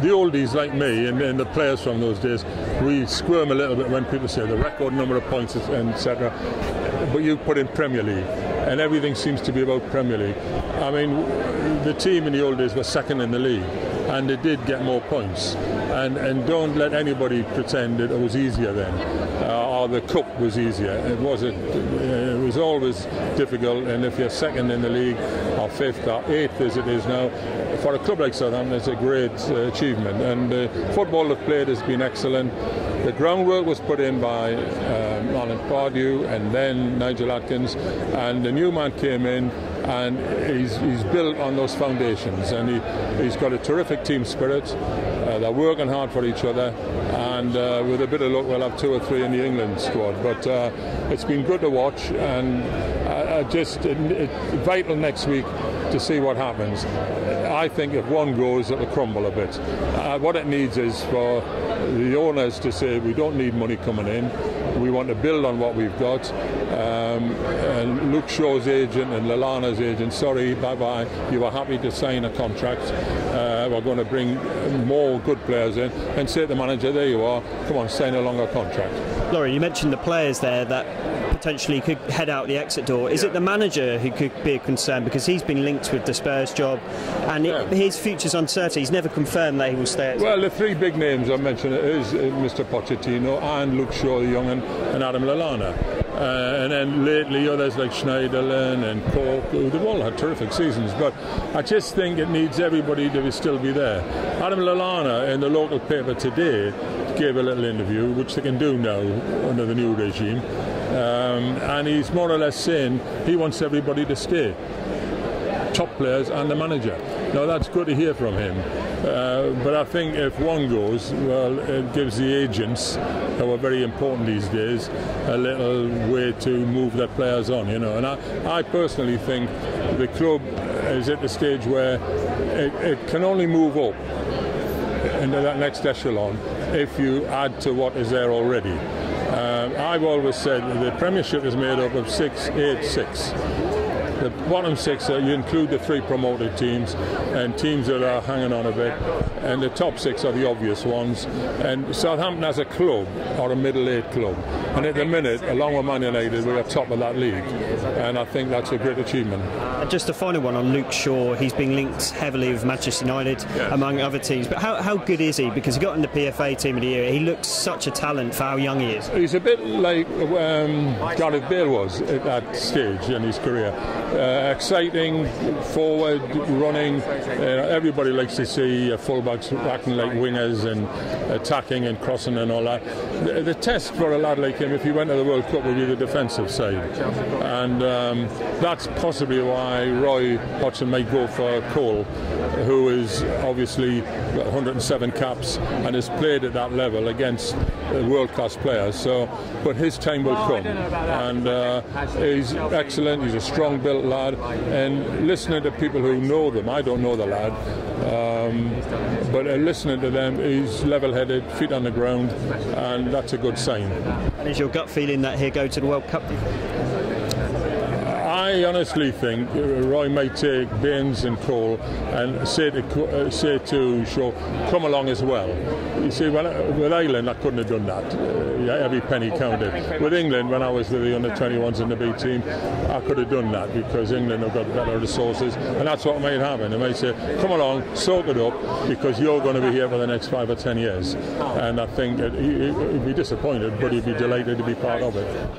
the oldies like me and, and, the players from those days, we squirm a little bit when people say the record number of points, etc. But you put in Premier League, and everything seems to be about Premier League. I mean, the team in the old days was second in the league, and they did get more points. And, and don't let anybody pretend that it was easier then. Uh, or the cup was easier. It wasn't. It was always difficult. And if you're second in the league, or fifth, or eighth as it is now, for a club like Southampton, it's a great uh, achievement. And the uh, football they've played has been excellent. The groundwork was put in by um, Alan Pardew and then Nigel Adkins, and the new man came in and he's, he's built on those foundations and he, he's got a terrific team spirit. Uh, they're working hard for each other and uh, with a bit of luck we'll have two or three in the England squad. But uh, it's been good to watch and uh, just it, it, vital next week to see what happens. I think if one goes, it'll crumble a bit. Uh, what it needs is for the owners to say we don't need money coming in. We want to build on what we've got. Um, and Luke Shaw's agent and Lallana's agent, sorry, bye bye. You were happy to sign a contract. Uh, we're going to bring more good players in and say to the manager, there you are, come on, sign a longer contract. Lawrie, you mentioned the players there that potentially could head out the exit door. Is yeah. it the manager who could be a concern because he's been linked with the Spurs job and yeah. it, his future's uncertain? He's never confirmed that he will stay. well, the three big names I mentioned is uh, Mr. Pochettino and Luke Shaw, the young, and, and Adam Lallana. Uh, and then lately others like Schneiderlin and Cork, who they've all had terrific seasons. But I just think it needs everybody to still be there. Adam Lallana in the local paper today gave a little interview, which they can do now under the new regime. Um, and he's more or less saying he wants everybody to stay, top players and the manager. Now that's good to hear from him. Uh, but I think if one goes, well, it gives the agents, who are very important these days, a little way to move their players on, you know. And I, I personally think the club is at the stage where it, it can only move up into that next echelon if you add to what is there already. Um, I've always said the Premiership is made up of six, eight, six. The bottom six, uh, you include the three promoted teams and teams that are hanging on a bit, and the top six are the obvious ones. And Southampton as a club are a middle eight club, and at the minute, along with Man United, we're top of that league, and I think that's a great achievement. Just a final one on Luke Shaw. He's been linked heavily with Manchester United, yes. among other teams. But how, how good is he? Because he got in the PFA Team of the Year. He looks such a talent for how young he is. He's a bit like um, Gareth Bale was at that stage in his career. Uh, exciting, forward, running. Uh, everybody likes to see uh, fullbacks acting like wingers and attacking and crossing and all that. The, the, test for a lad like him, if he went to the World Cup, would be the defensive side. And um, that's possibly why Roy Hodgson might go for Cole, who is obviously 107 caps and has played at that level against world-class players. So, but his time will come, and uh, he's excellent. He's a strong-built lad, and listening to people who know them, I don't know the lad, um, but uh, listening to them, he's level-headed, feet on the ground, and that's a good sign. Is your gut feeling that he'll go to the World Cup? I honestly think Roy might take Baines and Cole and say to, uh, say to Shaw, come along as well. You see, when I, with Ireland, I couldn't have done that. Uh, every penny counted. With England, when I was with the under 21s in the B team, I could have done that because England have got better resources, and that's what might happen. They might say, come along, soak it up, because you're going to be here for the next five or ten years. And I think he'd be disappointed, but he'd be delighted to be part of it.